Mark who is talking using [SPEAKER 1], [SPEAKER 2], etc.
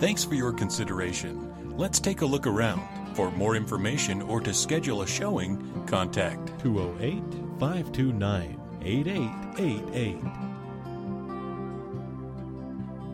[SPEAKER 1] Thanks for your consideration. Let's take a look around. For more information or to schedule a showing, contact
[SPEAKER 2] 208 529 8888.